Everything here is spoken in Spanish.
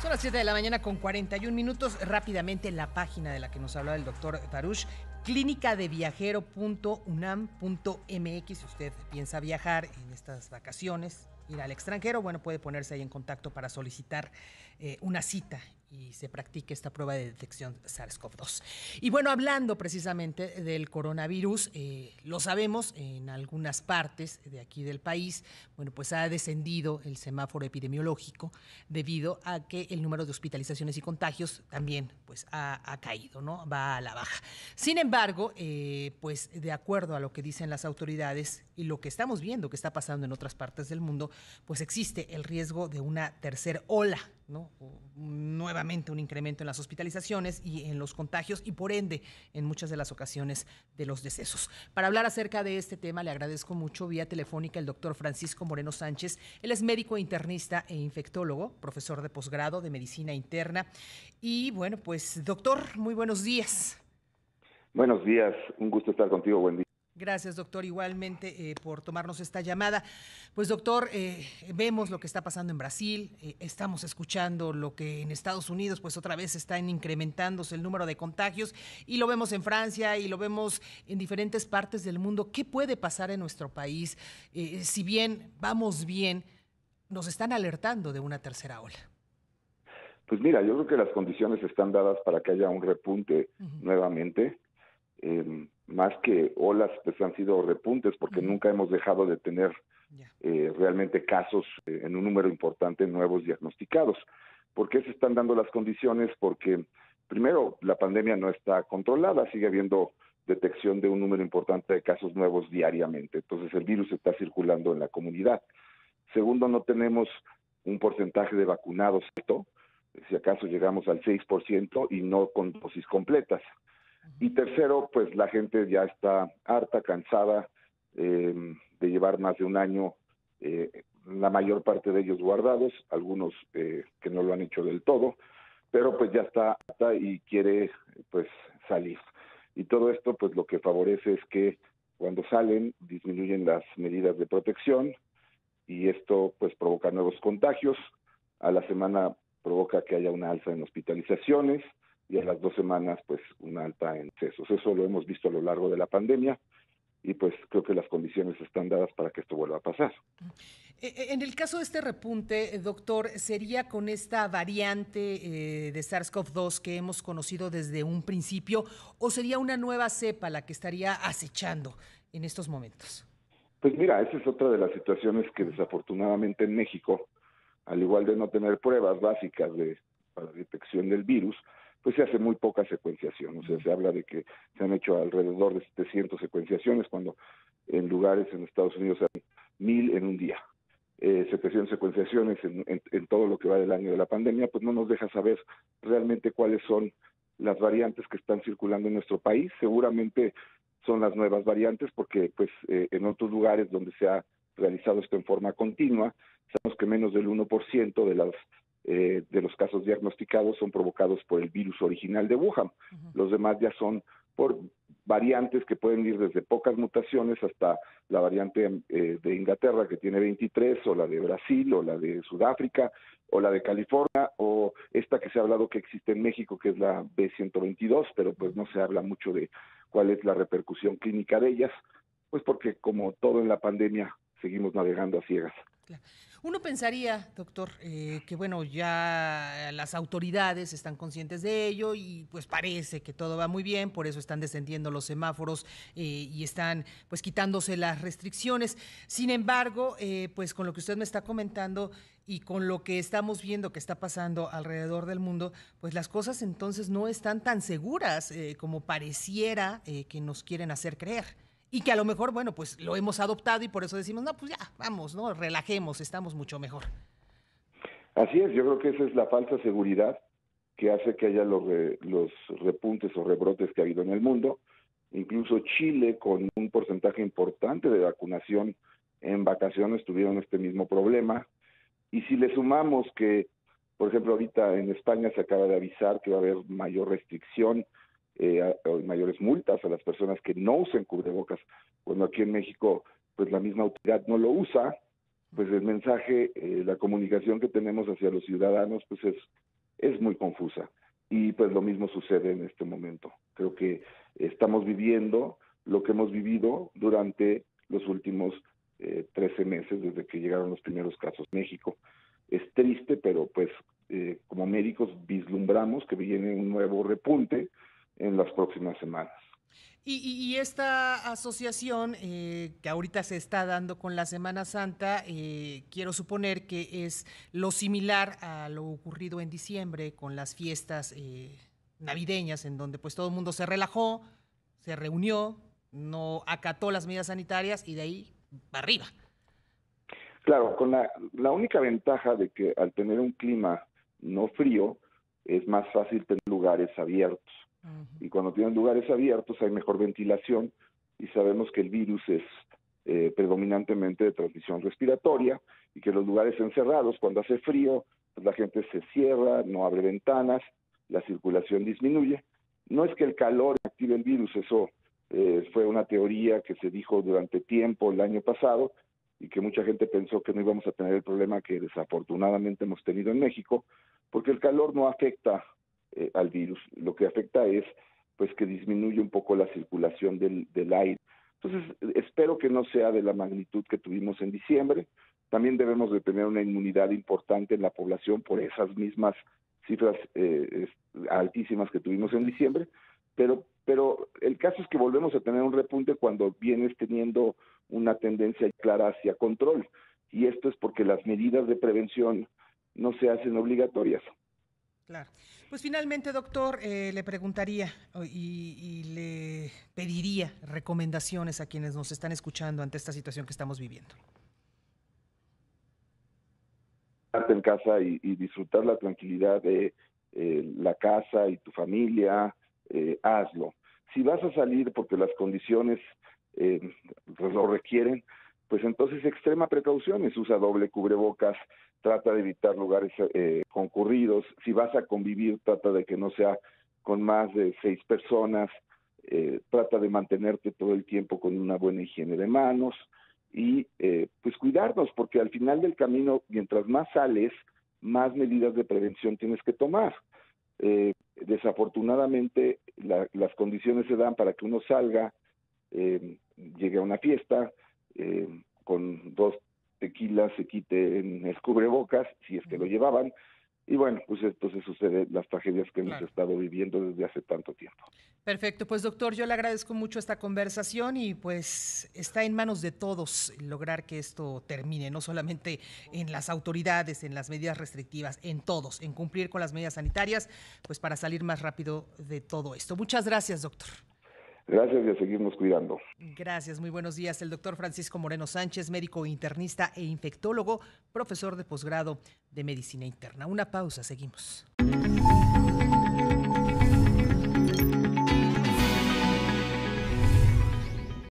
Son las 7 de la mañana con 41 minutos. Rápidamente en la página de la que nos hablaba el doctor Tarush, clínicadeviajero.unam.mx. Si usted piensa viajar en estas vacaciones, ir al extranjero, bueno, puede ponerse ahí en contacto para solicitar eh, una cita y se practique esta prueba de detección SARS-CoV-2. Y bueno, hablando precisamente del coronavirus, eh, lo sabemos en algunas partes de aquí del país, bueno, pues ha descendido el semáforo epidemiológico debido a que el número de hospitalizaciones y contagios también pues ha, caído, ¿no? Va a la baja. Sin embargo, eh, pues de acuerdo a lo que dicen las autoridades y lo que estamos viendo que está pasando en otras partes del mundo, pues existe el riesgo de una tercera ola nuevamente un incremento en las hospitalizaciones y en los contagios y por ende en muchas de las ocasiones de los decesos. Para hablar acerca de este tema le agradezco mucho vía telefónica el doctor Francisco Moreno Sánchez. Él es médico internista e infectólogo, profesor de posgrado de medicina interna. Y bueno, pues doctor, muy buenos días. Buenos días, un gusto estar contigo, buen día. Gracias, doctor, igualmente eh, por tomarnos esta llamada. Pues, doctor, eh, vemos lo que está pasando en Brasil, eh, estamos escuchando lo que en Estados Unidos, pues otra vez está incrementándose el número de contagios y lo vemos en Francia y lo vemos en diferentes partes del mundo. ¿Qué puede pasar en nuestro país? si bien vamos bien, nos están alertando de una tercera ola. Pues mira, yo creo que las condiciones están dadas para que haya un repunte nuevamente. Em, más que olas, pues han sido repuntes porque nunca hemos dejado de tener eh, realmente casos eh, en un número importante nuevos diagnosticados. ¿Por qué se están dando las condiciones? Porque primero, la pandemia no está controlada, sigue habiendo detección de un número importante de casos nuevos diariamente. Entonces el virus está circulando en la comunidad. Segundo, no tenemos un porcentaje de vacunados alto, si acaso llegamos al 6% y no con dosis completas. Y tercero, pues la gente ya está harta, cansada eh, de llevar más de un año, eh, la mayor parte de ellos guardados, algunos eh, que no lo han hecho del todo, pero pues ya está harta y quiere pues salir. Y todo esto pues lo que favorece es que cuando salen disminuyen las medidas de protección y esto pues provoca nuevos contagios. A la semana provoca que haya una alza en hospitalizaciones, y a las dos semanas pues una alta en excesos. Eso lo hemos visto a lo largo de la pandemia y pues creo que las condiciones están dadas para que esto vuelva a pasar. E, e, en el caso de este repunte, doctor, ¿sería con esta variante eh, de SARS-CoV-2 que hemos conocido desde un principio o sería una nueva cepa la que estaría acechando en estos momentos? Pues mira, esa es otra de las situaciones que desafortunadamente en México, al igual de no tener pruebas básicas de para detección del virus, pues se hace muy poca secuenciación. O sea, se habla de que se han hecho alrededor de 700 secuenciaciones, cuando en lugares en Estados Unidos hay mil en un día. Eh, 700 secuenciaciones en, en, todo lo que va del año de la pandemia, pues no nos deja saber realmente cuáles son las variantes que están circulando en nuestro país. Seguramente son las nuevas variantes, porque pues eh, en otros lugares donde se ha realizado esto en forma continua, sabemos que menos del 1% de las eh, de los casos diagnosticados son provocados por el virus original de Wuhan. Los demás ya son por variantes que pueden ir desde pocas mutaciones hasta la variante eh, de Inglaterra que tiene 23 o la de Brasil o la de Sudáfrica o la de California o esta que se ha hablado que existe en México que es la B122 pero pues no se habla mucho de cuál es la repercusión clínica de ellas pues porque como todo en la pandemia seguimos navegando a ciegas. Uno pensaría, doctor, eh, que bueno, ya las autoridades están conscientes de ello y pues parece que todo va muy bien, por eso están descendiendo los semáforos eh, y están pues quitándose las restricciones. Sin embargo, eh, pues con lo que usted me está comentando y con lo que estamos viendo que está pasando alrededor del mundo, pues las cosas entonces no están tan seguras como pareciera que nos quieren hacer creer y que a lo mejor, bueno, pues lo hemos adoptado y por eso decimos, no, pues ya, vamos, ¿no? Relajemos, estamos mucho mejor. Así es, yo creo que esa es la falsa seguridad que hace que haya los, los repuntes o rebrotes que ha habido en el mundo. Incluso Chile, con un porcentaje importante de vacunación en vacaciones, tuvieron este mismo problema. Y si le sumamos que, por ejemplo, ahorita en España se acaba de avisar que va a haber mayor restricción eh, mayores multas a las personas que no usen cubrebocas, cuando aquí en México pues la misma autoridad no lo usa, pues el mensaje, eh, la comunicación que tenemos hacia los ciudadanos pues es es muy confusa. Y pues lo mismo sucede en este momento. Creo que estamos viviendo lo que hemos vivido durante los últimos 13 eh, meses desde que llegaron los primeros casos a México. Es triste, pero pues eh, como médicos vislumbramos que viene un nuevo repunte en las próximas semanas. Y, esta asociación eh, que ahorita se está dando con la Semana Santa, quiero suponer que es lo similar a lo ocurrido en diciembre con las fiestas navideñas, en donde pues todo el mundo se relajó, se reunió, no acató las medidas sanitarias y de ahí para arriba. Claro, con la, la única ventaja de que al tener un clima no frío, es más fácil tener lugares abiertos. Y cuando tienen lugares abiertos hay mejor ventilación y sabemos que el virus es eh, predominantemente de transmisión respiratoria y que los lugares encerrados, cuando hace frío, pues la gente se cierra, no abre ventanas, la circulación disminuye. No es que el calor active el virus, eso eh, fue una teoría que se dijo durante tiempo el año pasado y que mucha gente pensó que no íbamos a tener el problema que desafortunadamente hemos tenido en México, porque el calor no afecta eh, al virus, lo que afecta es pues que disminuye un poco la circulación del, del aire. Entonces, espero que no sea de la magnitud que tuvimos en diciembre. También debemos de tener una inmunidad importante en la población por esas mismas cifras eh, altísimas que tuvimos en diciembre, pero, pero el caso es que volvemos a tener un repunte cuando vienes teniendo una tendencia clara hacia control. Y esto es porque las medidas de prevención no se hacen obligatorias. Claro. Pues finalmente, doctor, eh, le preguntaría y, le pediría recomendaciones a quienes nos están escuchando ante esta situación que estamos viviendo. en casa y, disfrutar la tranquilidad de eh, la casa y tu familia, eh, hazlo. Si vas a salir porque las condiciones lo requieren, pues entonces extrema precauciones, usa doble cubrebocas, trata de evitar lugares eh, concurridos, si vas a convivir, trata de que no sea con más de seis personas, eh, trata de mantenerte todo el tiempo con una buena higiene de manos y eh, pues cuidarnos, porque al final del camino, mientras más sales, más medidas de prevención tienes que tomar. Eh, desafortunadamente las condiciones se dan para que uno salga, eh, llegue a una fiesta, con dos tequilas se quite en el cubrebocas, si es que lo llevaban, y bueno, pues entonces sucede las tragedias que hemos estado viviendo desde hace tanto tiempo. Perfecto, pues doctor, yo le agradezco mucho esta conversación y pues está en manos de todos lograr que esto termine, no solamente en las autoridades, en las medidas restrictivas, en todos, en cumplir con las medidas sanitarias, pues para salir más rápido de todo esto. Muchas gracias, doctor. Gracias y a seguirnos cuidando. Gracias, muy buenos días. El doctor Francisco Moreno Sánchez, médico internista e infectólogo, profesor de posgrado de medicina interna. Una pausa, seguimos.